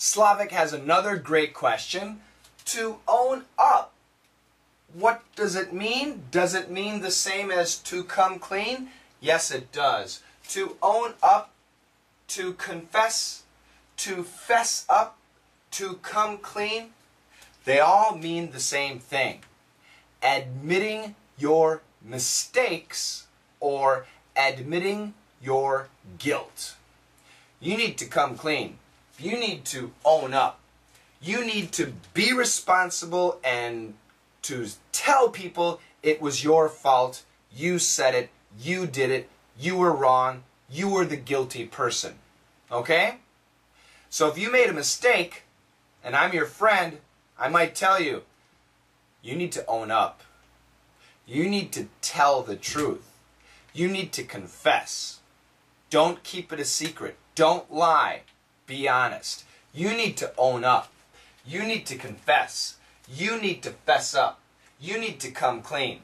Slavic has another great question. To own up. What does it mean? Does it mean the same as to come clean? Yes, it does. To own up, to confess, to fess up, to come clean, they all mean the same thing. Admitting your mistakes or admitting your guilt. You need to come clean. You need to own up. You need to be responsible and to tell people it was your fault. You said it. You did it. You were wrong. You were the guilty person. Okay? So if you made a mistake and I'm your friend, I might tell you, you need to own up. You need to tell the truth. You need to confess. Don't keep it a secret. Don't lie. Be honest. You need to own up. You need to confess. You need to fess up. You need to come clean.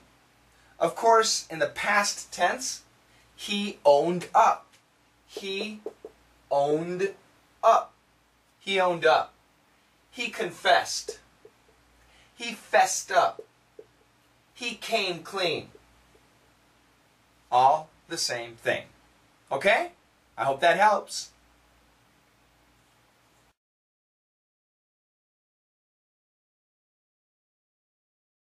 Of course, in the past tense, he owned up. He owned up. He owned up. He confessed. He fessed up. He came clean. All the same thing. Okay? I hope that helps.